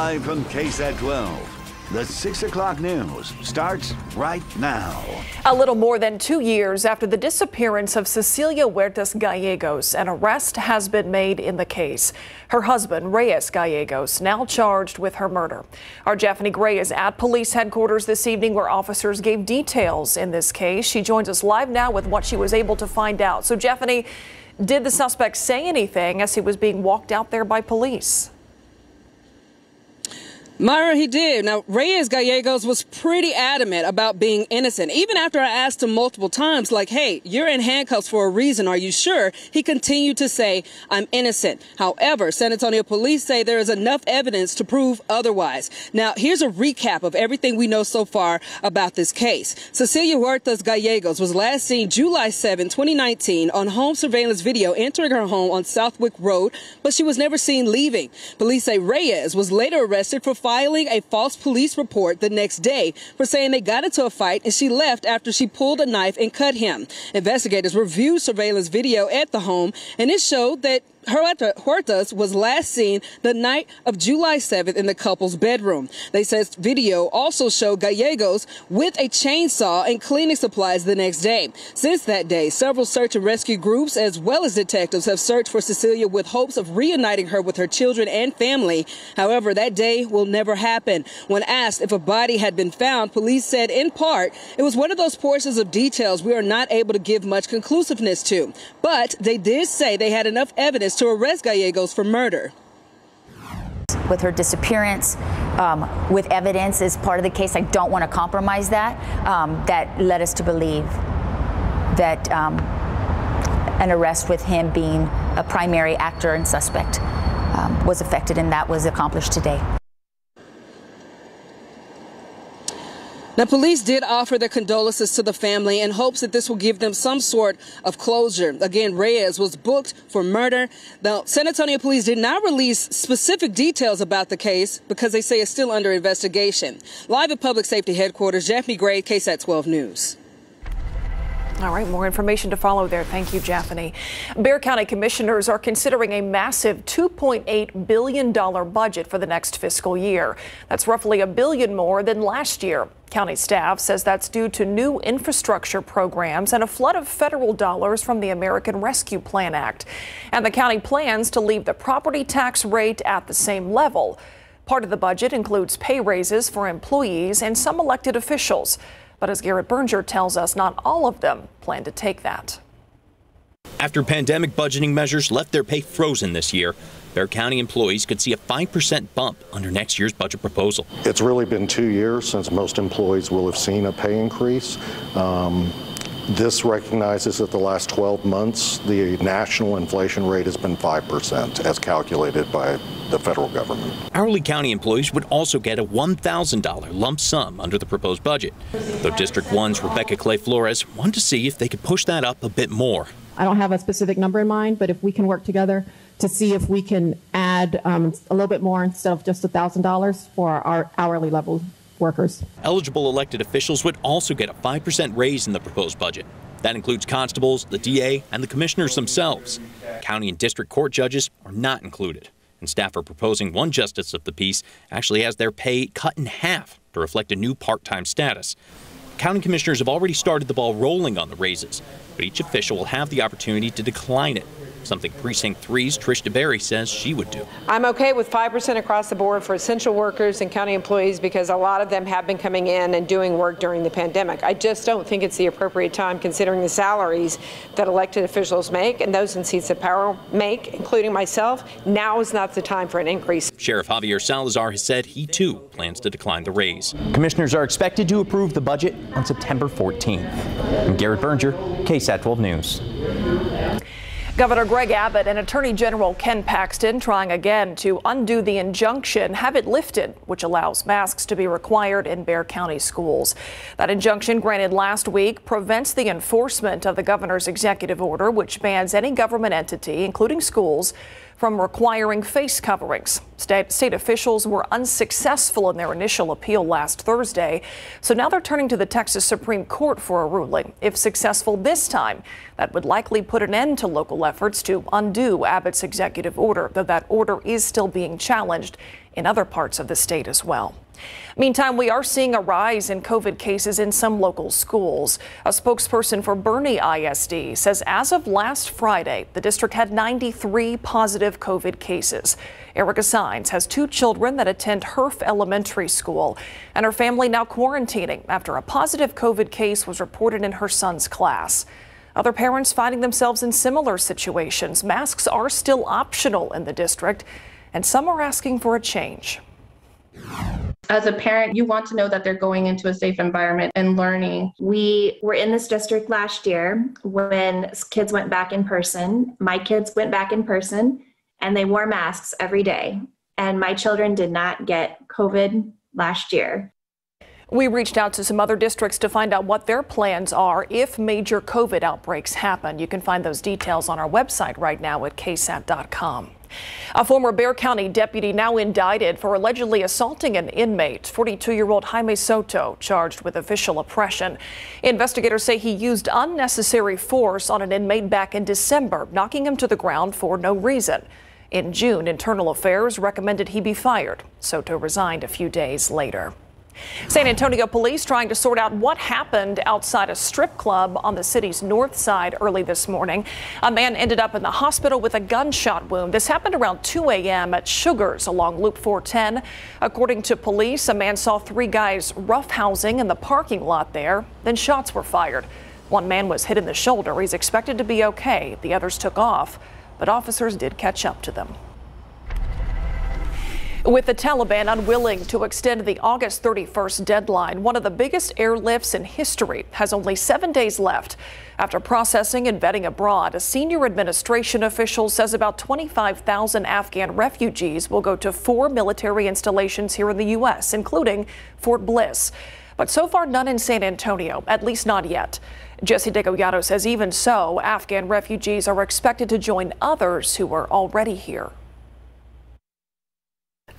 Live from KSAT 12. The 6 o'clock news starts right now. A little more than two years after the disappearance of Cecilia Huertas Gallegos, an arrest has been made in the case. Her husband, Reyes Gallegos, now charged with her murder. Our Jeffany Gray is at police headquarters this evening where officers gave details in this case. She joins us live now with what she was able to find out. So, Jeffany, did the suspect say anything as he was being walked out there by police? Myra, he did. Now, Reyes Gallegos was pretty adamant about being innocent. Even after I asked him multiple times, like, hey, you're in handcuffs for a reason. Are you sure? He continued to say, I'm innocent. However, San Antonio police say there is enough evidence to prove otherwise. Now, here's a recap of everything we know so far about this case. Cecilia Huertas Gallegos was last seen July 7, 2019 on home surveillance video entering her home on Southwick Road, but she was never seen leaving. Police say Reyes was later arrested for filing a false police report the next day for saying they got into a fight and she left after she pulled a knife and cut him. Investigators reviewed surveillance video at the home and it showed that Huertas was last seen the night of July 7th in the couple's bedroom. They said video also showed Gallegos with a chainsaw and cleaning supplies the next day. Since that day, several search and rescue groups as well as detectives have searched for Cecilia with hopes of reuniting her with her children and family. However, that day will never happen. When asked if a body had been found, police said in part it was one of those portions of details we are not able to give much conclusiveness to. But they did say they had enough evidence to arrest Gallegos for murder. With her disappearance, um, with evidence as part of the case, I don't want to compromise that. Um, that led us to believe that um, an arrest with him being a primary actor and suspect um, was affected, and that was accomplished today. Now, police did offer their condolences to the family in hopes that this will give them some sort of closure. Again, Reyes was booked for murder. Now, San Antonio police did not release specific details about the case because they say it's still under investigation. Live at Public Safety Headquarters, Jeffany Gray, KSAT 12 News. All right, more information to follow there. Thank you, Jeffany. Bexar County commissioners are considering a massive $2.8 billion budget for the next fiscal year. That's roughly a billion more than last year. County staff says that's due to new infrastructure programs and a flood of federal dollars from the American Rescue Plan Act. And the county plans to leave the property tax rate at the same level. Part of the budget includes pay raises for employees and some elected officials. But as Garrett Berger tells us, not all of them plan to take that. After pandemic budgeting measures left their pay frozen this year, Bexar County employees could see a 5% bump under next year's budget proposal. It's really been two years since most employees will have seen a pay increase. Um, this recognizes that the last 12 months, the national inflation rate has been 5%, as calculated by the federal government. Hourly county employees would also get a $1,000 lump sum under the proposed budget, though District 1's Rebecca Clay Flores wanted to see if they could push that up a bit more. I don't have a specific number in mind, but if we can work together to see if we can add um, a little bit more instead of just $1,000 for our hourly level workers. Eligible elected officials would also get a 5% raise in the proposed budget. That includes constables, the DA, and the commissioners themselves. County and district court judges are not included. And staff are proposing one justice of the peace actually has their pay cut in half to reflect a new part time status. County commissioners have already started the ball rolling on the raises, but each official will have the opportunity to decline it something Precinct 3's Trish DeBerry says she would do. I'm okay with 5% across the board for essential workers and county employees because a lot of them have been coming in and doing work during the pandemic. I just don't think it's the appropriate time considering the salaries that elected officials make and those in seats of power make, including myself. Now is not the time for an increase. Sheriff Javier Salazar has said he too plans to decline the raise. Commissioners are expected to approve the budget on September 14th. I'm Garrett Berger, KSAT 12 News. Governor Greg Abbott and Attorney General Ken Paxton trying again to undo the injunction, have it lifted, which allows masks to be required in Bexar County schools. That injunction granted last week prevents the enforcement of the governor's executive order, which bans any government entity, including schools, from requiring face coverings. State, state, officials were unsuccessful in their initial appeal last Thursday, so now they're turning to the Texas Supreme Court for a ruling. If successful this time, that would likely put an end to local efforts to undo Abbott's executive order, though that order is still being challenged in other parts of the state as well. Meantime, we are seeing a rise in COVID cases in some local schools. A spokesperson for Boerne ISD says as of last Friday, the district had 93 positive COVID cases. Erica Signs has two children that attend Herff Elementary School, and her family now quarantining after a positive COVID case was reported in her son's class. Other parents finding themselves in similar situations. Masks are still optional in the district, and some are asking for a change. As a parent, you want to know that they're going into a safe environment and learning. We were in this district last year when kids went back in person. My kids went back in person and they wore masks every day. And my children did not get COVID last year. We reached out to some other districts to find out what their plans are if major COVID outbreaks happen. You can find those details on our website right now at ksat.com. A former Bexar County deputy now indicted for allegedly assaulting an inmate, 42 year old Jaime Soto, charged with official oppression. Investigators say he used unnecessary force on an inmate back in December, knocking him to the ground for no reason. In June, Internal Affairs recommended he be fired. Soto resigned a few days later. San Antonio police trying to sort out what happened outside a strip club on the city's north side early this morning. A man ended up in the hospital with a gunshot wound. This happened around 2 a.m. at Sugars along Loop 410. According to police, a man saw three guys roughhousing in the parking lot there. Then shots were fired. One man was hit in the shoulder. He's expected to be okay. The others took off, but officers did catch up to them. With the Taliban unwilling to extend the August 31st deadline, one of the biggest airlifts in history has only seven days left. After processing and vetting abroad, a senior administration official says about 25,000 Afghan refugees will go to four military installations here in the U.S., including Fort Bliss. But so far, none in San Antonio, at least not yet. Jesse Degollado says even so, Afghan refugees are expected to join others who are already here.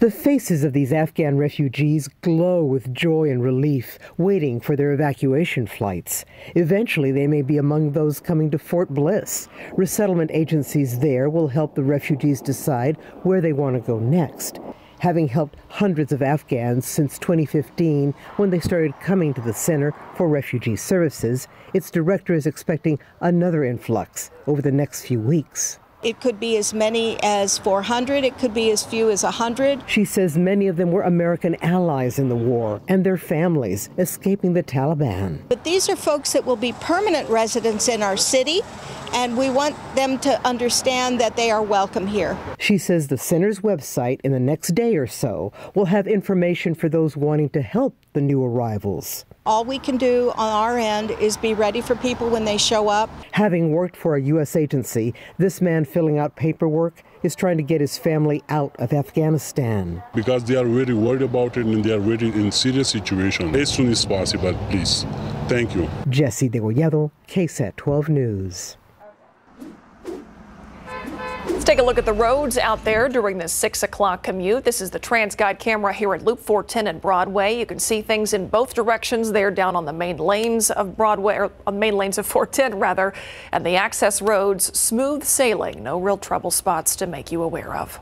The faces of these Afghan refugees glow with joy and relief, waiting for their evacuation flights. Eventually, they may be among those coming to Fort Bliss. Resettlement agencies there will help the refugees decide where they want to go next. Having helped hundreds of Afghans since 2015, when they started coming to the Center for Refugee Services, its director is expecting another influx over the next few weeks. It could be as many as 400, it could be as few as 100. She says many of them were American allies in the war and their families escaping the Taliban. But these are folks that will be permanent residents in our city, and we want them to understand that they are welcome here. She says the center's website in the next day or so will have information for those wanting to help the new arrivals. All we can do on our end is be ready for people when they show up. Having worked for a U.S. agency, this man filling out paperwork is trying to get his family out of Afghanistan. Because they are very worried about it and they are really in serious situation. As soon as possible, please. Thank you. Jesse Degollado, KSAT 12 News. Take a look at the roads out there during the 6 o'clock commute. This is the TransGuide camera here at Loop 410 and Broadway. You can see things in both directions there down on the main lanes of Broadway, or on main lanes of 410 rather, and the access roads smooth sailing. No real trouble spots to make you aware of.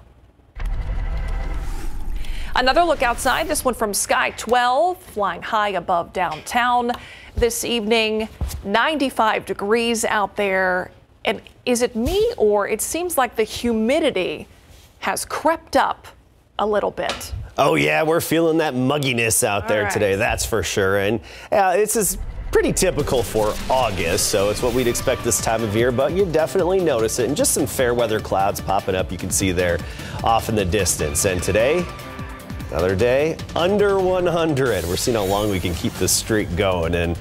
Another look outside, this one from Sky 12, flying high above downtown this evening. 95 degrees out there and is it me or it seems like the humidity has crept up a little bit? Oh, yeah, we're feeling that mugginess out there right. today, that's for sure. And uh, this is pretty typical for August, so it's what we'd expect this time of year, but you definitely notice it. And just some fair weather clouds popping up, you can see there off in the distance. And today, Another day under 100. We're seeing how long we can keep this streak going. And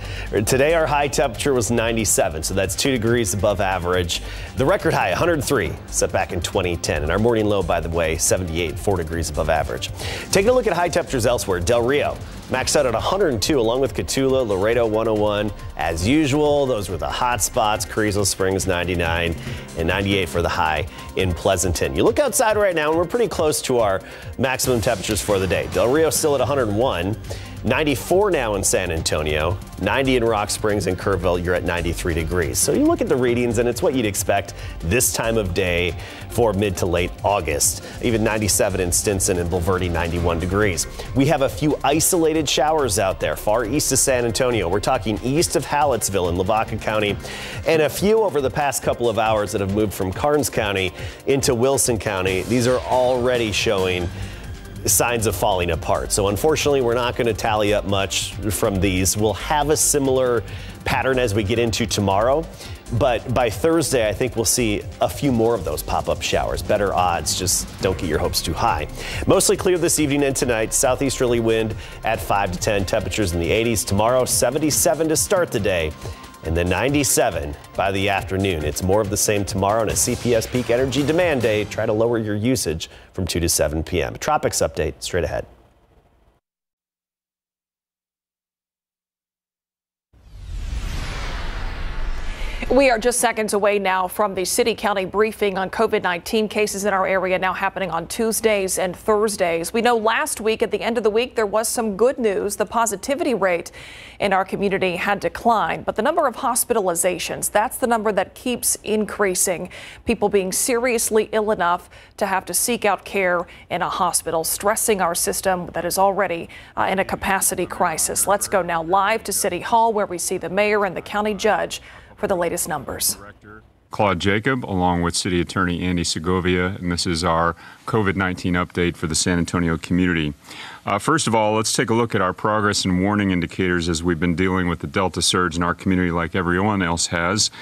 today our high temperature was 97, so that's two degrees above average. The record high, 103, set back in 2010. And our morning low, by the way, 78, four degrees above average. Taking a look at high temperatures elsewhere, Del Rio. Maxed out at 102 along with Cotulla, Laredo 101. As usual, those were the hot spots. Carrizo Springs 99 and 98 for the high in Pleasanton. You look outside right now and we're pretty close to our maximum temperatures for the day. Del Rio still at 101. 94 now in San Antonio, 90 in Rock Springs and Kerrville, you're at 93 degrees. So you look at the readings and it's what you'd expect this time of day for mid to late August. Even 97 in Stinson and Bulverde, 91 degrees. We have a few isolated showers out there far east of San Antonio. We're talking east of Hallettsville in Lavaca County, and a few over the past couple of hours that have moved from Karnes County into Wilson County. These are already showing signs of falling apart. So unfortunately, we're not going to tally up much from these. We'll have a similar pattern as we get into tomorrow. But by Thursday, I think we'll see a few more of those pop up showers. Better odds, just don't get your hopes too high. Mostly clear this evening and tonight. Southeasterly wind at 5 to 10, temperatures in the 80s. Tomorrow, 77 to start the day and then 97 by the afternoon. It's more of the same tomorrow on a CPS peak energy demand day. Try to lower your usage from 2 to 7 p.m. Tropics update straight ahead. We are just seconds away now from the city county briefing on COVID 19 cases in our area now happening on Tuesdays and Thursdays. We know last week at the end of the week there was some good news. The positivity rate in our community had declined, but the number of hospitalizations, that's the number that keeps increasing. People being seriously ill enough to have to seek out care in a hospital, stressing our system that is already uh, in a capacity crisis. Let's go now live to City Hall where we see the mayor and the county judge for the latest numbers. Claude Jacob, along with City Attorney Andy Segovia, and this is our COVID 19 update for the San Antonio community. Uh, first of all, let's take a look at our progress and warning indicators as we've been dealing with the Delta surge in our community like everyone else has.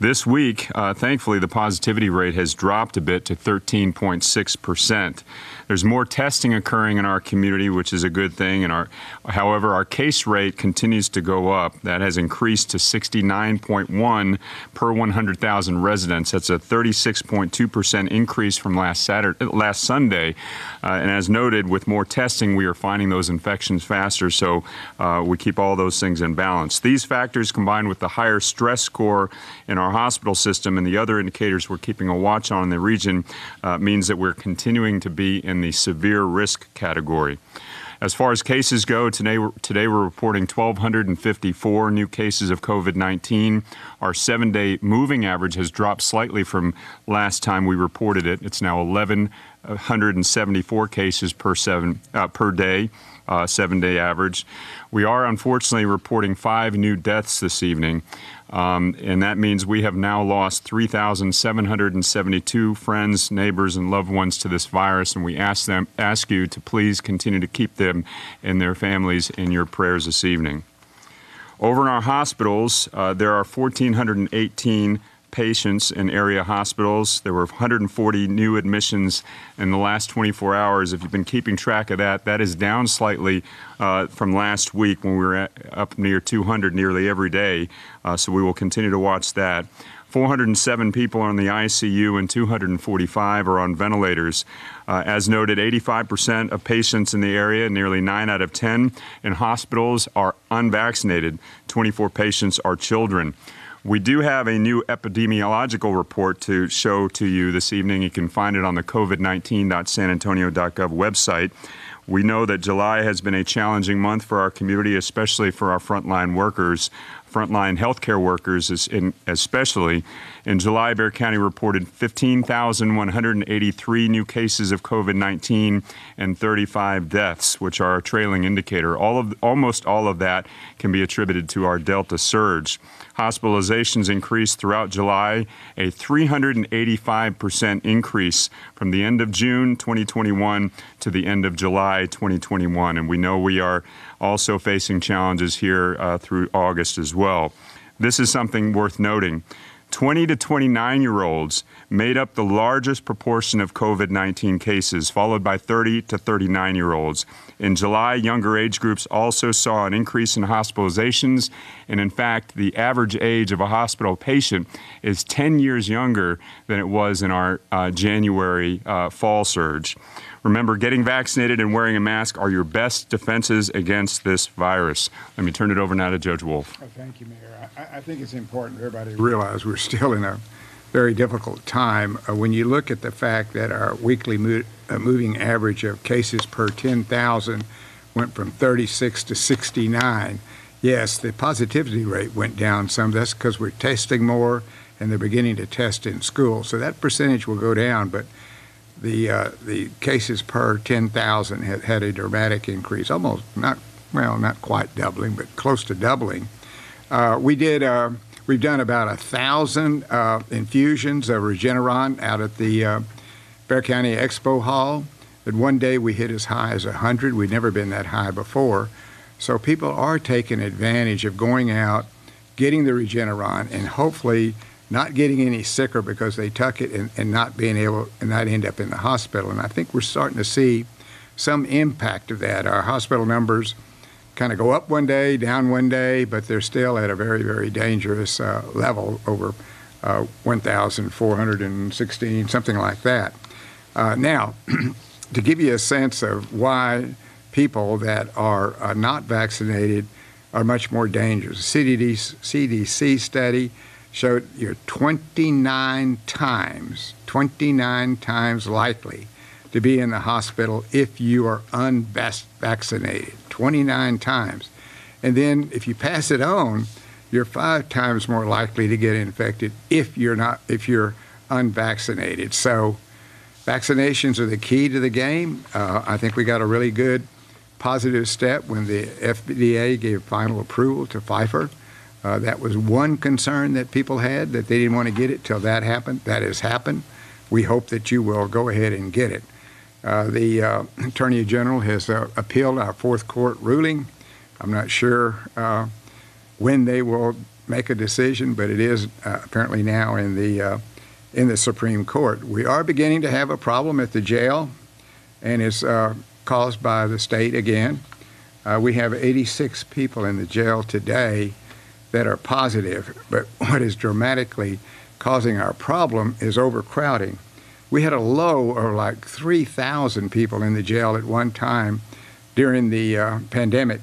This week, uh, thankfully, the positivity rate has dropped a bit to 13.6 percent. There's more testing occurring in our community, which is a good thing. And our, however, our case rate continues to go up. That has increased to 69.1 per 100,000 residents. That's a 36.2 percent increase from last Saturday, last Sunday. Uh, and as noted, with more testing, we are finding those infections faster. So uh, we keep all those things in balance. These factors, combined with the higher stress score in our hospital system and the other indicators we're keeping a watch on in the region, uh, means that we're continuing to be in the severe risk category. As far as cases go, today, today we're reporting 1,254 new cases of COVID 19. Our seven day moving average has dropped slightly from last time we reported it. It's now 1,174 cases per, seven, uh, per day, uh, seven day average. We are unfortunately reporting five new deaths this evening. Um, and that means we have now lost 3,772 friends, neighbors, and loved ones to this virus. And we ask them, ask you to please continue to keep them and their families in your prayers this evening. Over in our hospitals, uh, there are 1,418 patients in area hospitals. There were 140 new admissions in the last 24 hours. If you've been keeping track of that, that is down slightly uh, from last week when we were at, up near 200 nearly every day. Uh, so we will continue to watch that. 407 people are in the ICU and 245 are on ventilators. Uh, as noted, 85% of patients in the area, nearly 9 out of 10 in hospitals, are unvaccinated. 24 patients are children. We do have a new epidemiological report to show to you this evening. You can find it on the covid19.sanantonio.gov website. We know that July has been a challenging month for our community, especially for our frontline workers, frontline healthcare workers especially. In July, Bexar County reported 15,183 new cases of COVID-19 and 35 deaths, which are a trailing indicator. All of, almost all of that can be attributed to our Delta surge. Hospitalizations increased throughout July, a 385% increase from the end of June 2021 to the end of July 2021. And we know we are also facing challenges here uh, through August as well. This is something worth noting. 20 to 29 year olds made up the largest proportion of COVID 19 cases, followed by 30 to 39 year olds. In July, younger age groups also saw an increase in hospitalizations, and in fact, the average age of a hospital patient is 10 years younger than it was in our uh, January uh, fall surge. Remember, getting vaccinated and wearing a mask are your best defenses against this virus. Let me turn it over now to Judge Wolff. Oh, thank you, Mayor. I, I, think it's important for everybody to realize we're still in a very difficult time. Uh, when you look at the fact that our weekly mo uh, moving average of cases per 10,000 went from 36 to 69, yes, the positivity rate went down some. That's because we're testing more and they're beginning to test in school. So that percentage will go down, but the uh, the cases per 10,000 had, had a dramatic increase, almost not well, not quite doubling, but close to doubling. Uh, we did. Uh, we've done about a thousand uh, infusions of Regeneron out at the uh, Bexar County Expo Hall. But one day we hit as high as 100. We'd never been that high before. So people are taking advantage of going out, getting the Regeneron, and hopefully not getting any sicker because they took it and, and not being able and not end up in the hospital. And I think we're starting to see some impact of that. Our hospital numbers kind of go up one day, down one day, but they're still at a very, very dangerous uh, level over uh, 1,416, something like that. Uh, now, to give you a sense of why people that are uh, not vaccinated are much more dangerous, CDC study showed you're 29 times, 29 times likely to be in the hospital if you are unvaccinated. 29 times. And then if you pass it on, you're five times more likely to get infected if you're not if you're unvaccinated. So vaccinations are the key to the game. Uh, I think we got a really good positive step when the FDA gave final approval to Pfizer. Uh, that was one concern that people had, that they didn't want to get it till that happened. That has happened. We hope that you will go ahead and get it. Uh, the uh, Attorney General has uh, appealed our fourth court ruling. I'm not sure uh, when they will make a decision, but it is uh, apparently now in the in the Supreme Court. We are beginning to have a problem at the jail, and it's caused by the state again. we have 86 people in the jail today that are positive, but what is dramatically causing our problem is overcrowding. We had a low of like 3,000 people in the jail at one time during the uh, pandemic.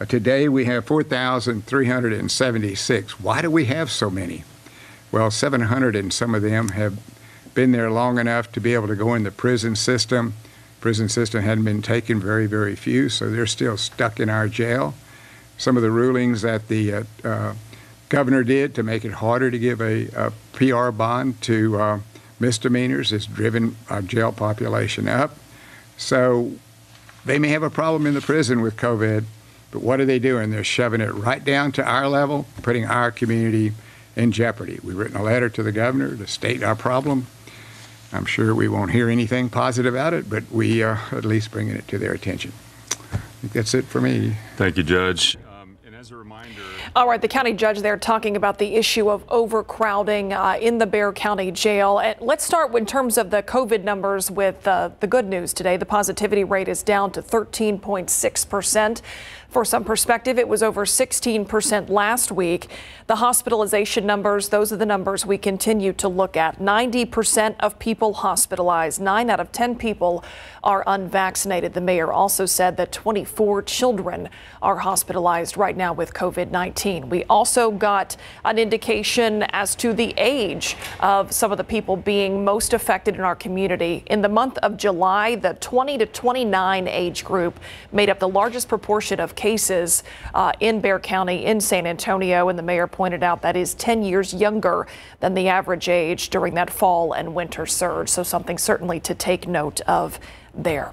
Uh, today we have 4,376. Why do we have so many? Well, 700 and some of them have been there long enough to be able to go in the prison system. Prison system hadn't been taken very, very few, so they're still stuck in our jail some of the rulings that the uh, uh, governor did to make it harder to give a, a PR bond to uh, misdemeanors has driven our jail population up. So they may have a problem in the prison with COVID, but what are they doing? They're shoving it right down to our level, putting our community in jeopardy. We've written a letter to the governor to state our problem. I'm sure we won't hear anything positive about it, but we are at least bringing it to their attention. I think that's it for me. Thank you, Judge. All right, the county judge there talking about the issue of overcrowding uh, in the Bexar County Jail. And let's start in terms of the COVID numbers with uh, the good news today. The positivity rate is down to 13.6 percent. For some perspective, it was over 16% last week. The hospitalization numbers, those are the numbers we continue to look at. 90% of people hospitalized, 9 out of 10 people are unvaccinated. The mayor also said that 24 children are hospitalized right now with COVID 19. We also got an indication as to the age of some of the people being most affected in our community. In the month of July, the 20 to 29 age group made up the largest proportion of cases uh, in Bexar County, in San Antonio, and the mayor pointed out that is 10 years younger than the average age during that fall and winter surge. So something certainly to take note of there.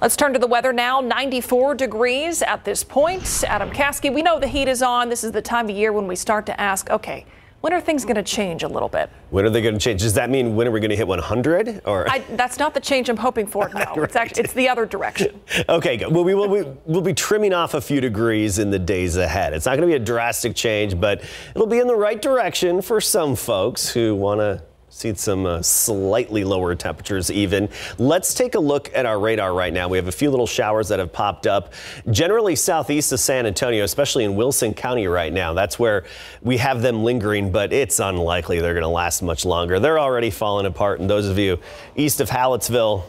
Let's turn to the weather now. 94 degrees at this point. Adam Caskey, we know the heat is on. This is the time of year when we start to ask, okay, when are things going to change a little bit? When are they going to change? Does that mean when are we going to hit 100? Or I, that's not the change I'm hoping for. No, right. it's actually it's the other direction. okay, good. Well, we will we, we'll be trimming off a few degrees in the days ahead. It's not going to be a drastic change, but it'll be in the right direction for some folks who want to See some uh, slightly lower temperatures even. Let's take a look at our radar right now. We have a few little showers that have popped up generally southeast of San Antonio, especially in Wilson County right now. That's where we have them lingering, but it's unlikely they're going to last much longer. They're already falling apart. And those of you east of Hallettsville,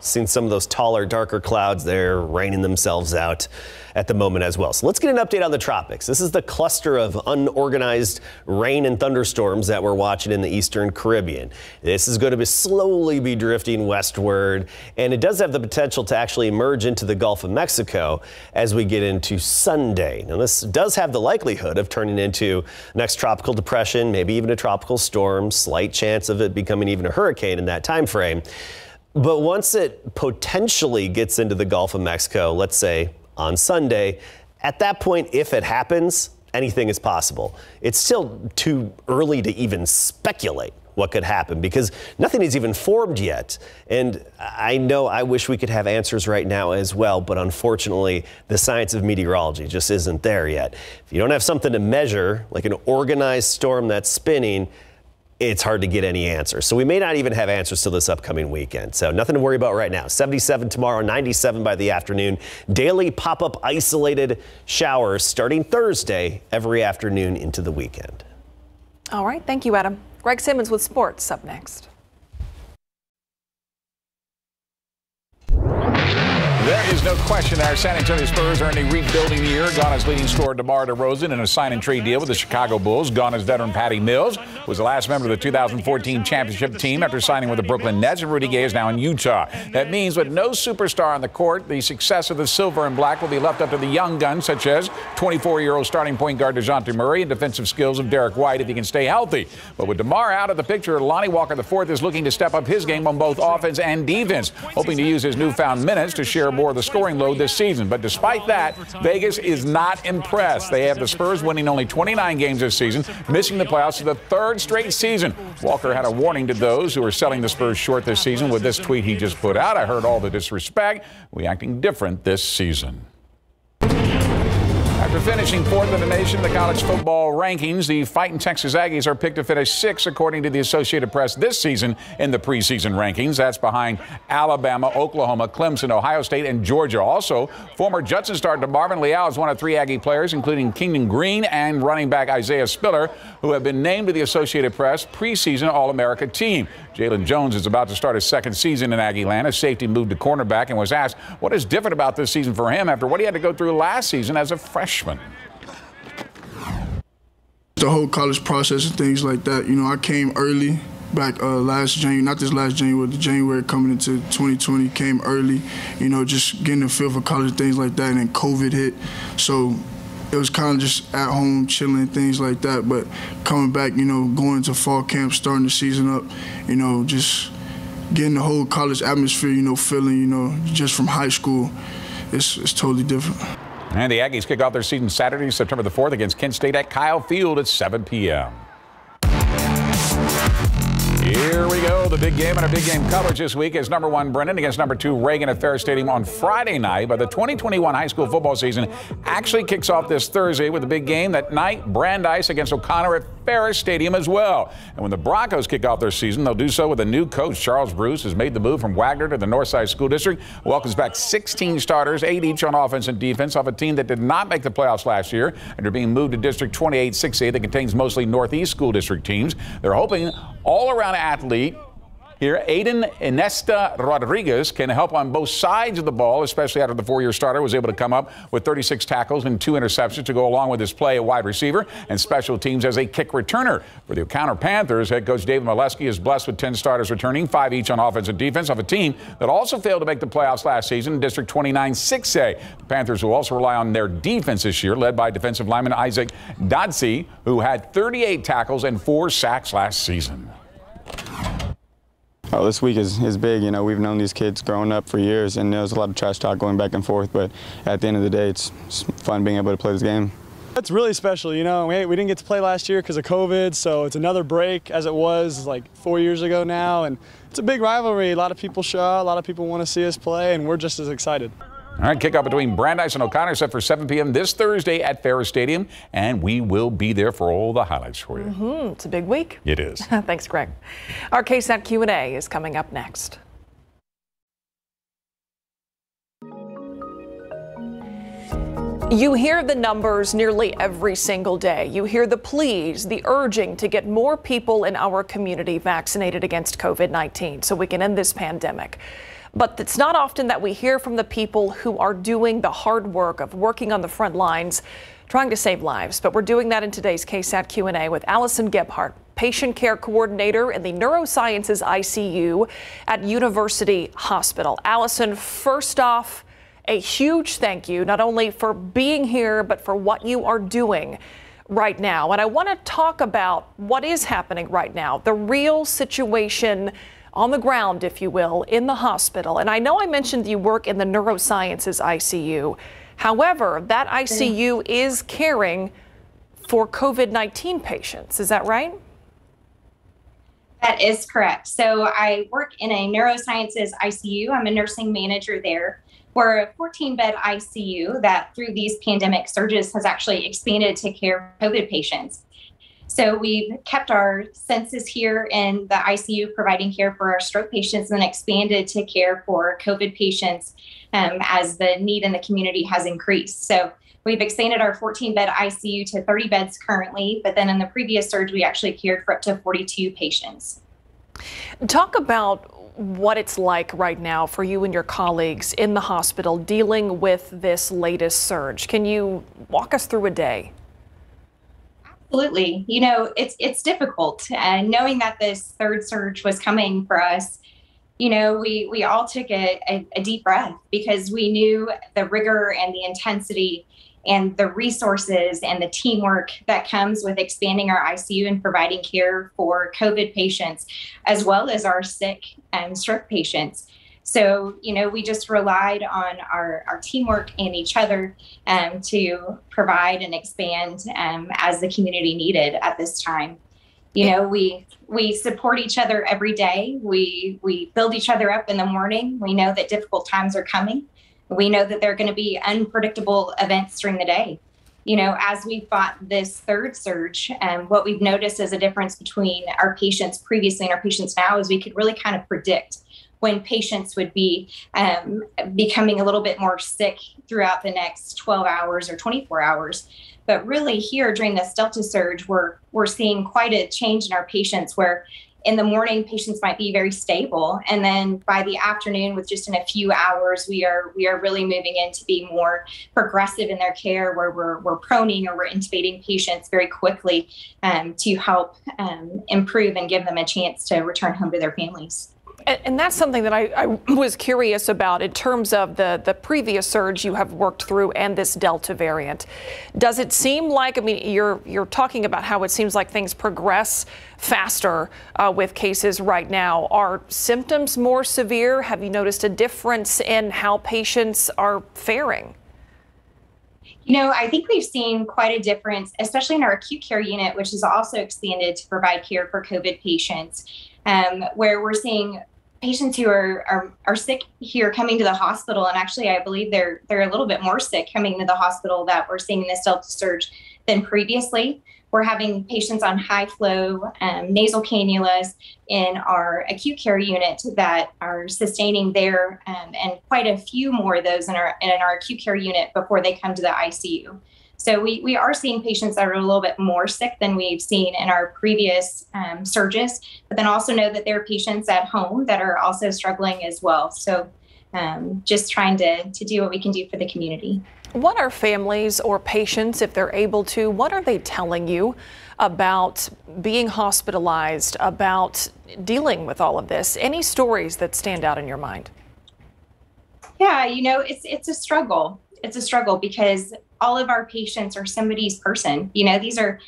Seen some of those taller, darker clouds there raining themselves out at the moment as well. So let's get an update on the tropics. This is the cluster of unorganized rain and thunderstorms that we're watching in the eastern Caribbean. This is going to be slowly be drifting westward, and it does have the potential to actually emerge into the Gulf of Mexico as we get into Sunday. Now, this does have the likelihood of turning into next tropical depression, maybe even a tropical storm, slight chance of it becoming even a hurricane in that time frame. But once it potentially gets into the Gulf of Mexico, let's say on Sunday, at that point, if it happens, anything is possible. It's still too early to even speculate what could happen because nothing is even formed yet. And I know I wish we could have answers right now as well, but unfortunately, the science of meteorology just isn't there yet. If you don't have something to measure, like an organized storm that's spinning, it's hard to get any answers. So we may not even have answers till this upcoming weekend. So nothing to worry about right now. 77 tomorrow, 97 by the afternoon. Daily pop up isolated showers starting Thursday every afternoon into the weekend. All right. Thank you, Adam. Greg Simmons with sports up next. There is no question that our San Antonio Spurs are in a rebuilding year. Ghana's leading scorer DeMar DeRozan in a sign and trade deal with the Chicago Bulls. Ghana's veteran Patty Mills was the last member of the 2014 championship team after signing with the Brooklyn Nets, and Rudy Gay is now in Utah. That means with no superstar on the court, the success of the silver and black will be left up to the young guns, such as 24-year-old starting point guard DeJounte Murray and defensive skills of Derrick White if he can stay healthy. But with DeMar out of the picture, Lonnie Walker IV is looking to step up his game on both offense and defense, hoping to use his newfound minutes to share more the scoring load this season. But despite that, Vegas is not impressed. They have the Spurs winning only 29 games this season, missing the playoffs for the third straight season. Walker had a warning to those who are selling the Spurs short this season with this tweet he just put out. I heard all the disrespect. We acting different this season. After finishing fourth in the nation in the college football rankings, the Fighting Texas Aggies are picked to finish sixth, according to the Associated Press, this season in the preseason rankings. That's behind Alabama, Oklahoma, Clemson, Ohio State, and Georgia. Also, former Judson star DeMarvin Leal is one of three Aggie players, including Kenyon Green and running back Isaiah Spiller, who have been named to the Associated Press preseason All America team. Jalen Jones is about to start his second season in Aggie land. His safety moved to cornerback and was asked what is different about this season for him after what he had to go through last season as a freshman. The whole college process and things like that. You know, I came early back uh, last January, not this last January, the January coming into 2020 came early. You know, just getting a feel for college things like that, and then COVID hit. So it was kind of just at home chilling things like that. But coming back, you know, going to fall camp, starting the season up, you know, just getting the whole college atmosphere, you know, feeling, you know, just from high school, it's it's totally different. And the Aggies kick off their season Saturday, September the 4th against Kent State at Kyle Field at 7 p.m. Here we go. The big game and a big game coverage this week is number one Brennan against number two Reagan at Farris Stadium on Friday night. But the 2021 high school football season actually kicks off this Thursday with a big game that night Brandeis against O'Connor at Farris Stadium as well. And when the Broncos kick off their season, they'll do so with a new coach. Charles Bruce has made the move from Wagner to the Northside School District, welcomes back 16 starters, eight each on offense and defense, off a team that did not make the playoffs last year and are being moved to District 28 6A that contains mostly Northeast School District teams. They're hoping all around athlete here, Aiden Inesta Rodriguez can help on both sides of the ball, especially after the four-year starter was able to come up with 36 tackles and two interceptions to go along with his play at wide receiver and special teams as a kick returner. For the O'Connor Panthers, head coach David Molesky is blessed with 10 starters returning, five each on offense and defense, of a team that also failed to make the playoffs last season in District 29 6A. The Panthers will also rely on their defense this year, led by defensive lineman Isaac Dodsey, who had 38 tackles and four sacks last season. Oh, this week is, is big. You know, we've known these kids growing up for years, and there's a lot of trash talk going back and forth. But at the end of the day, it's, it's fun being able to play this game. That's really special, you know. We, we didn't get to play last year because of COVID, so it's another break as it was like four years ago now. And it's a big rivalry. A lot of people show a lot of people want to see us play, and we're just as excited. All right, kickoff between Brandeis and O'Connor set for 7 p.m. this Thursday at Farris Stadium, and we will be there for all the highlights for you. Mm-hmm. It's a big week. It is. Thanks, Greg. Our KSAT Q&A is coming up next. You hear the numbers nearly every single day. You hear the pleas, the urging to get more people in our community vaccinated against COVID 19 so we can end this pandemic. But it's not often that we hear from the people who are doing the hard work of working on the front lines, trying to save lives. But we're doing that in today's KSAT Q&A with Allison Gebhardt, patient care coordinator in the neurosciences ICU at University Hospital. Allison, first off, a huge thank you, not only for being here, but for what you are doing right now. And I want to talk about what is happening right now, the real situation on the ground, if you will, in the hospital. And I know I mentioned you work in the neurosciences ICU. However, that ICU is caring for COVID 19 patients. Is that right? That is correct. So I work in a neurosciences ICU. I'm a nursing manager there. We're a 14 bed ICU that through these pandemic surges has actually expanded to care COVID patients. So we've kept our census here in the ICU providing care for our stroke patients and expanded to care for COVID patients um, as the need in the community has increased. So we've expanded our 14 bed ICU to 30 beds currently, but then in the previous surge, we actually cared for up to 42 patients. Talk about what it's like right now for you and your colleagues in the hospital dealing with this latest surge. Can you walk us through a day? Absolutely. You know, it's it's difficult, and knowing that this third surge was coming for us, you know, we we all took a, a, a deep breath because we knew the rigor and the intensity and the resources and the teamwork that comes with expanding our ICU and providing care for COVID patients, as well as our sick and stroke patients. So, you know, we just relied on our, our teamwork and each other um, to provide and expand um, as the community needed at this time. You know, we we support each other every day. We we build each other up in the morning. We know that difficult times are coming we know that there are going to be unpredictable events during the day. You know, as we fought this third surge, and um, what we've noticed as a difference between our patients previously and our patients now is we could really kind of predict when patients would be um, becoming a little bit more sick throughout the next 12 hours or 24 hours. But really, here during this Delta surge, we're we're seeing quite a change in our patients where in the morning patients might be very stable and then by the afternoon with just in a few hours we are we are really moving in to be more progressive in their care where we're, we're proning or we're intubating patients very quickly um, to help um, improve and give them a chance to return home to their families and, that's something that I, I, was curious about in terms of the, the previous surge you have worked through and this Delta variant. Does it seem like, I mean, you're, you're talking about how it seems like things progress faster uh, with cases right now. Are symptoms more severe? Have you noticed a difference in how patients are faring? You know, I think we've seen quite a difference, especially in our acute care unit, which is also expanded to provide care for COVID patients, um, where we're seeing patients who are, are are sick here coming to the hospital, and actually, I believe they're they're a little bit more sick coming to the hospital that we're seeing in this Delta surge than previously. We're having patients on high flow um, nasal cannulas in our acute care unit that are sustaining there, um, and quite a few more of those in our in our acute care unit before they come to the ICU. So we, we are seeing patients that are a little bit more sick than we've seen in our previous um, surges, but then also know that there are patients at home that are also struggling as well. So um, just trying to, to do what we can do for the community. What are families or patients, if they're able to, what are they telling you about being hospitalized, about dealing with all of this? Any stories that stand out in your mind? Yeah, you know, it's it's a struggle. It's a struggle because all of our patients are somebody's person. You know, these are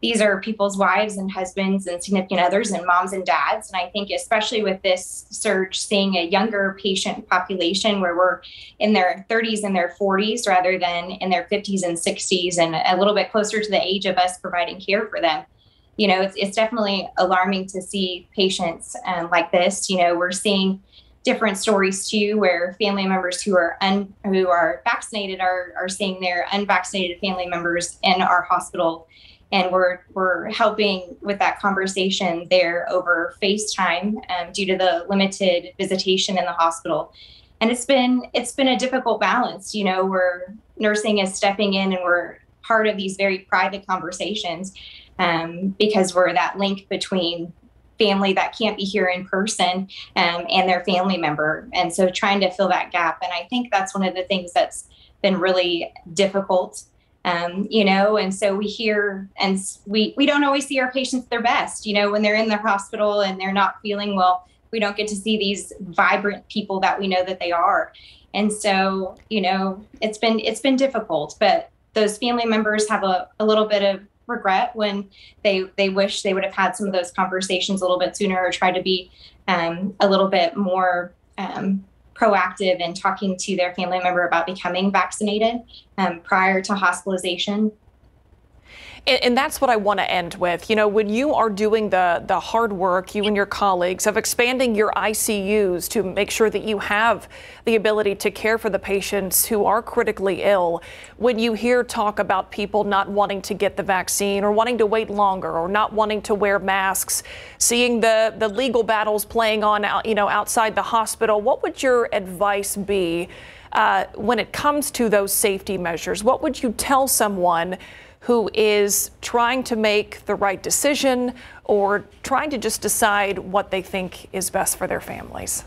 these are people's wives and husbands and significant others and moms and dads. And I think, especially with this surge, seeing a younger patient population where we're in their 30s and their 40s rather than in their 50s and 60s and a little bit closer to the age of us providing care for them. You know, it's, it's definitely alarming to see patients um, like this. You know, we're seeing different stories too, where family members who are un, who are vaccinated are are seeing their unvaccinated family members in our hospital, and we're we're helping with that conversation there over FaceTime um, due to the limited visitation in the hospital, and it's been it's been a difficult balance. You know, where nursing is stepping in and we're part of these very private conversations um, because we're that link between family that can't be here in person um, and their family member. And so trying to fill that gap. And I think that's one of the things that's been really difficult. Um, you know, and so we hear and we we don't always see our patients their best, you know, when they're in the hospital and they're not feeling well, we don't get to see these vibrant people that we know that they are. And so, you know, it's been it's been difficult, but those family members have a, a little bit of regret when they they wish they would have had some of those conversations a little bit sooner or tried to be um, a little bit more um, proactive in talking to their family member about becoming vaccinated um, prior to hospitalization and, and, that's what I want to end with. You know, when you are doing the, the hard work, you and your colleagues, of expanding your ICUs to make sure that you have the ability to care for the patients who are critically ill, when you hear talk about people not wanting to get the vaccine or wanting to wait longer or not wanting to wear masks, seeing the, the legal battles playing on, you know, outside the hospital, what would your advice be uh, when it comes to those safety measures? What would you tell someone who is trying to make the right decision or trying to just decide what they think is best for their families?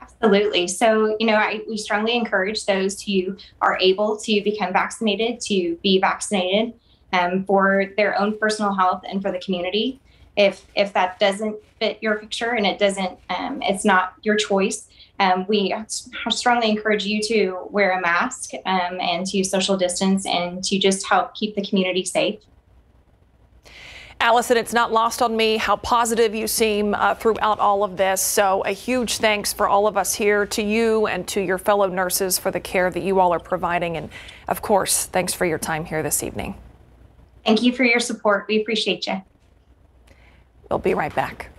Absolutely. So, you know, I, we strongly encourage those who are able to become vaccinated to be vaccinated um, for their own personal health and for the community. If if that doesn't fit your picture and it doesn't, um, it's not your choice, um, we strongly encourage you to wear a mask um, and to social distance and to just help keep the community safe. Allison, it's not lost on me how positive you seem uh, throughout all of this. So, a huge thanks for all of us here to you and to your fellow nurses for the care that you all are providing. And, of course, thanks for your time here this evening. Thank you for your support. We appreciate you. We'll be right back.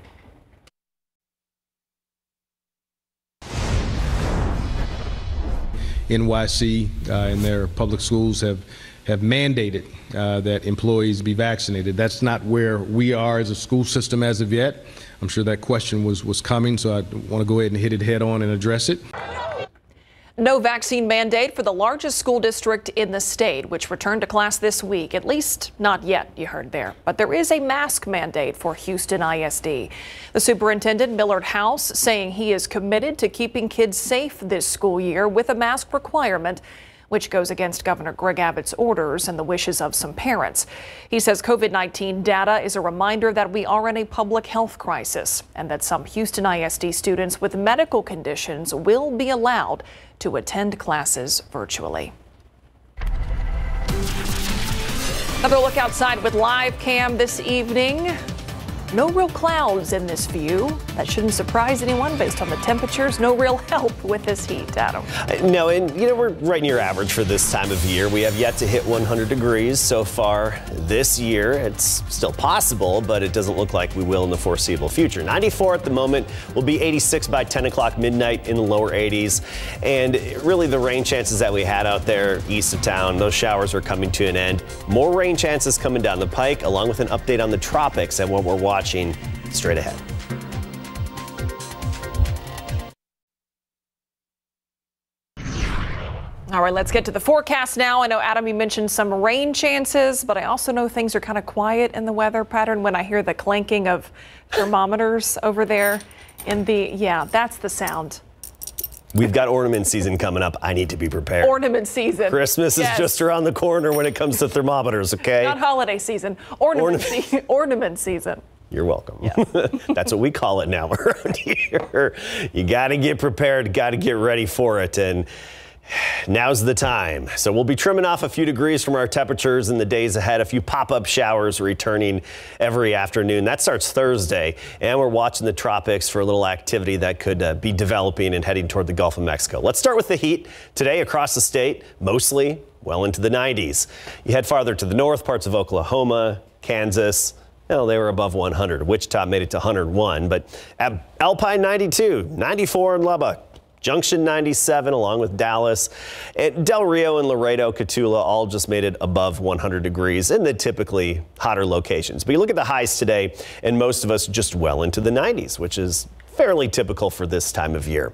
NYC uh, and their public schools have have mandated uh, that employees be vaccinated. That's not where we are as a school system as of yet. I'm sure that question was was coming, so I want to go ahead and hit it head on and address it. No vaccine mandate for the largest school district in the state, which returned to class this week. At least not yet, you heard there. But there is a mask mandate for Houston ISD. The superintendent, Millard House, saying he is committed to keeping kids safe this school year with a mask requirement which goes against Governor Greg Abbott's orders and the wishes of some parents. He says COVID 19 data is a reminder that we are in a public health crisis and that some Houston ISD students with medical conditions will be allowed to attend classes virtually. Another look outside with live cam this evening. No real clouds in this view. That shouldn't surprise anyone based on the temperatures. No real help with this heat, Adam. Uh, no, and you know, we're right near average for this time of year. We have yet to hit 100 degrees so far this year. It's still possible, but it doesn't look like we will in the foreseeable future. 94 at the moment will be 86 by 10 o'clock midnight in the lower 80s. And really, the rain chances that we had out there east of town, those showers are coming to an end. More rain chances coming down the pike, along with an update on the tropics and what we're watching watching straight ahead. All right, let's get to the forecast now. I know, Adam, you mentioned some rain chances, but I also know things are kind of quiet in the weather pattern when I hear the clanking of thermometers over there in the, yeah, that's the sound. We've got ornament season coming up. I need to be prepared. Ornament season. Christmas yes. is just around the corner when it comes to thermometers, okay? Not holiday season. Ornament, ornament. Se ornament season. You're welcome. That's what we call it now around here. You got to get prepared, got to get ready for it. And Now's the time. So we'll be trimming off a few degrees from our temperatures in the days ahead. A few pop-up showers returning every afternoon. That starts Thursday. And we're watching the tropics for a little activity that could uh, be developing and heading toward the Gulf of Mexico. Let's start with the heat. Today across the state, mostly well into the 90s. You head farther to the north, parts of Oklahoma, Kansas, well, they were above 100. Wichita made it to 101, but Alpine 92, 94 in Lubbock. Junction 97 along with Dallas. And Del Rio and Laredo, Cotulla all just made it above 100 degrees in the typically hotter locations. But you look at the highs today and most of us just well into the 90s, which is fairly typical for this time of year.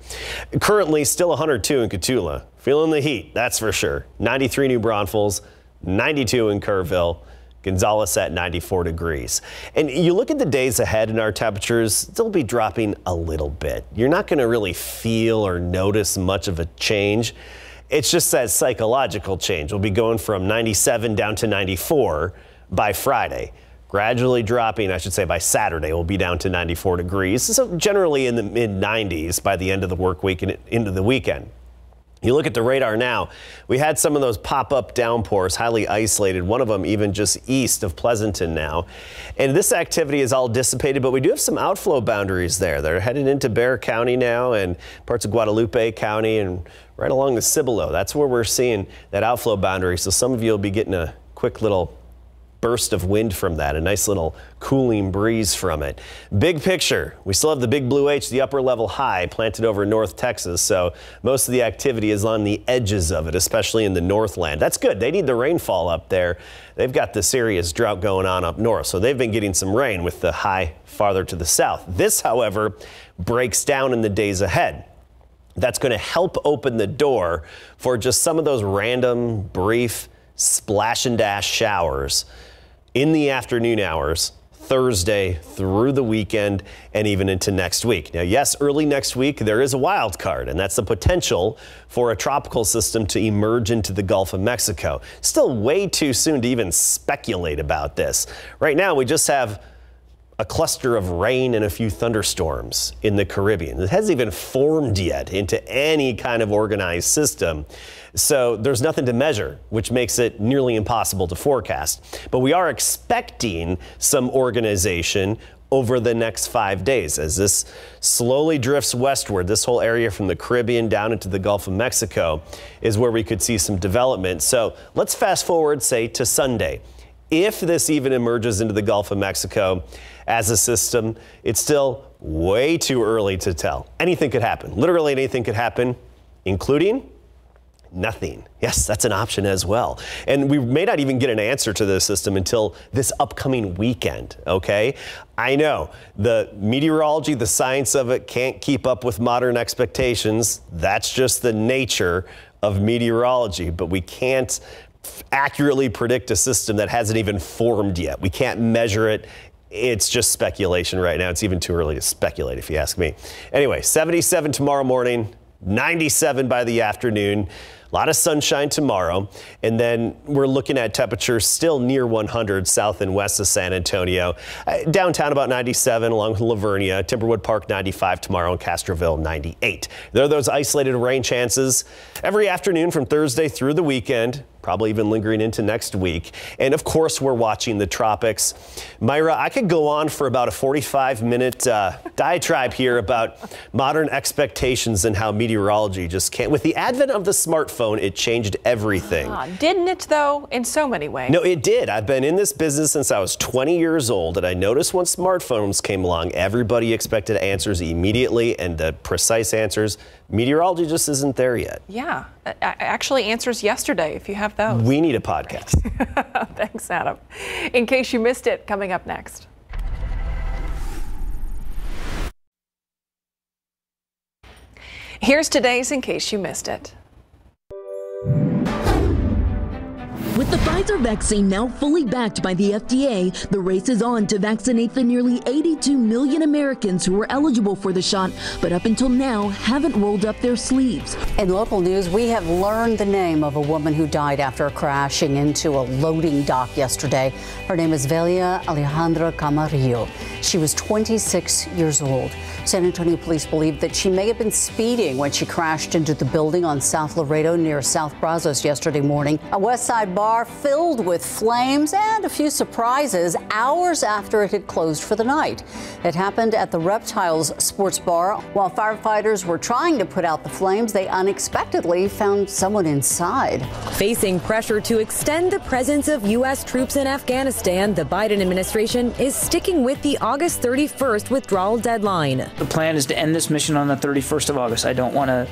Currently still 102 in Cotulla. Feeling the heat, that's for sure. 93 New Braunfels, 92 in Kerrville. Gonzales at 94 degrees. And you look at the days ahead and our temperatures, they'll be dropping a little bit. You're not going to really feel or notice much of a change. It's just that psychological change. We'll be going from 97 down to 94 by Friday. Gradually dropping, I should say, by Saturday, we'll be down to 94 degrees. So generally in the mid 90s by the end of the work week and into the weekend. You look at the radar now, we had some of those pop up downpours, highly isolated, one of them even just east of Pleasanton now. And this activity is all dissipated, but we do have some outflow boundaries there. They're headed into Bexar County now and parts of Guadalupe County and right along the Cibolo. That's where we're seeing that outflow boundary. So some of you will be getting a quick little burst of wind from that, a nice little cooling breeze from it. Big picture, we still have the big blue H, the upper level high planted over North Texas, so most of the activity is on the edges of it, especially in the Northland. That's good. They need the rainfall up there. They've got the serious drought going on up north, so they've been getting some rain with the high farther to the south. This, however, breaks down in the days ahead that's going to help open the door for just some of those random, brief splash and dash showers in the afternoon hours. Thursday through the weekend and even into next week. Now, yes, early next week there is a wild card, and that's the potential for a tropical system to emerge into the Gulf of Mexico. Still way too soon to even speculate about this. Right now, we just have a cluster of rain and a few thunderstorms in the Caribbean. It hasn't even formed yet into any kind of organized system. So there's nothing to measure, which makes it nearly impossible to forecast. But we are expecting some organization over the next five days as this slowly drifts westward. This whole area from the Caribbean down into the Gulf of Mexico is where we could see some development. So let's fast forward, say, to Sunday. If this even emerges into the Gulf of Mexico as a system, it's still way too early to tell. Anything could happen. Literally anything could happen, including nothing. Yes, that's an option as well. And we may not even get an answer to this system until this upcoming weekend, okay? I know the meteorology, the science of it can't keep up with modern expectations. That's just the nature of meteorology, but we can't accurately predict a system that hasn't even formed yet. We can't measure it. It's just speculation right now. It's even too early to speculate, if you ask me. Anyway, 77 tomorrow morning, 97 by the afternoon. A lot of sunshine tomorrow. And then we're looking at temperatures still near 100 south and west of San Antonio. Uh, downtown about 97 along with La Vernia. Timberwood Park 95 tomorrow and Castroville 98. There are those isolated rain chances every afternoon from Thursday through the weekend probably even lingering into next week. And of course, we're watching the tropics. Myra, I could go on for about a 45 minute uh, diatribe here about modern expectations and how meteorology just can't. With the advent of the smartphone, it changed everything. Ah, didn't it, though, in so many ways? No, it did. I've been in this business since I was 20 years old, and I noticed when smartphones came along, everybody expected answers immediately and the precise answers. Meteorology just isn't there yet. Yeah, actually answers yesterday if you have those. We need a podcast. Thanks, Adam. In case you missed it, coming up next. Here's today's In Case You Missed It. With the Pfizer vaccine now fully backed by the FDA, the race is on to vaccinate the nearly 82 million Americans who are eligible for the shot, but up until now haven't rolled up their sleeves. In local news, we have learned the name of a woman who died after crashing into a loading dock yesterday. Her name is Velia Alejandra Camarillo. She was 26 years old. San Antonio police believe that she may have been speeding when she crashed into the building on South Laredo near South Brazos yesterday morning. A West Side bar filled with flames and a few surprises hours after it had closed for the night. It happened at the Reptiles Sports Bar. While firefighters were trying to put out the flames, they unexpectedly found someone inside. Facing pressure to extend the presence of U.S. troops in Afghanistan, the Biden administration is sticking with the August 31st withdrawal deadline. The plan is to end this mission on the 31st of August. I don't want to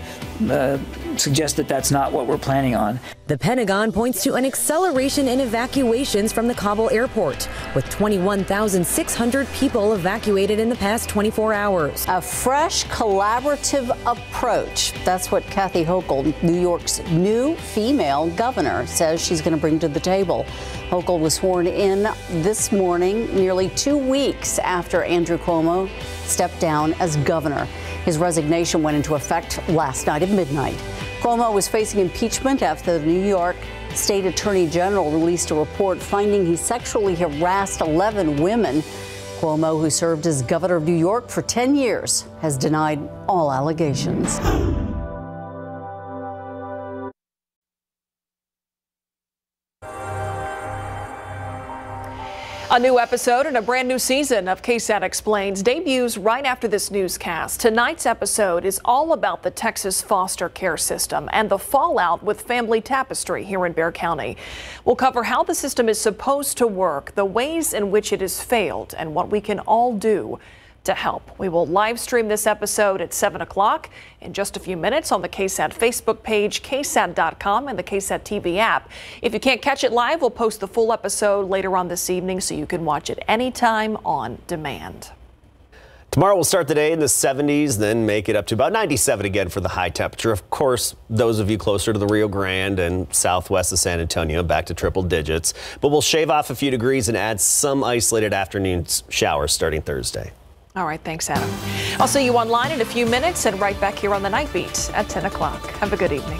uh, suggest that that's not what we're planning on. The The Pentagon points to an acceleration in evacuations from the Kabul airport, with 21,600 people evacuated in the past 24 hours. A fresh collaborative approach. That's what Kathy Hochul, New York's new female governor, says she's going to bring to the table. Hochul was sworn in this morning, nearly two weeks after Andrew Cuomo stepped down as governor. His resignation went into effect last night at midnight. Cuomo was facing impeachment after the New York State Attorney General released a report finding he sexually harassed 11 women. Cuomo, who served as governor of New York for 10 years, has denied all allegations. A new episode and a brand new season of KSAT Explains debuts right after this newscast. Tonight's episode is all about the Texas foster care system and the fallout with Family Tapestry here in Bexar County. We'll cover how the system is supposed to work, the ways in which it has failed, and what we can all do to help. We will live stream this episode at 7 o'clock in just a few minutes on the KSAT Facebook page, ksat.com, and the KSAT TV app. If you can't catch it live, we'll post the full episode later on this evening so you can watch it anytime on demand. Tomorrow we'll start the day in the 70s, then make it up to about 97 again for the high temperature. Of course, those of you closer to the Rio Grande and southwest of San Antonio, back to triple digits. But we'll shave off a few degrees and add some isolated afternoon showers starting Thursday. All right, thanks, Adam. I'll see you online in a few minutes and right back here on the Night Beat at 10 o'clock. Have a good evening.